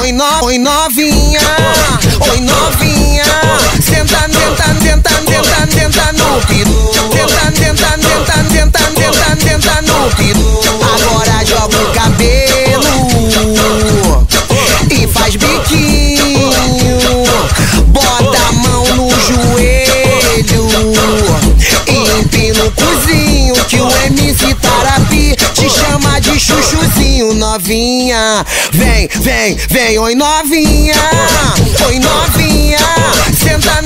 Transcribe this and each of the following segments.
oi, no, oi novinha, oi novinha, senta, senta, novinha. Vem, vem, vem, oi novinha. Oi novinha. Senta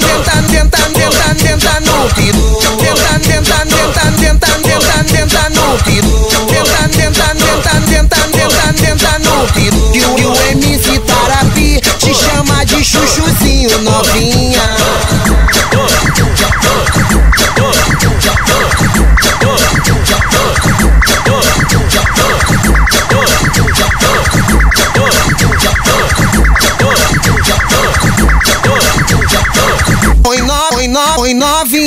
em nove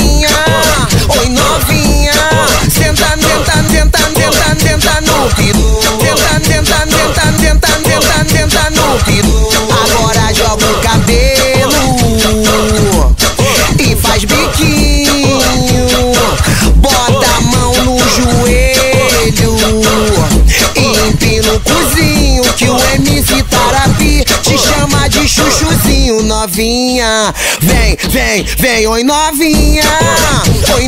novinha. Vem, vem, vem, oi novinha. Oi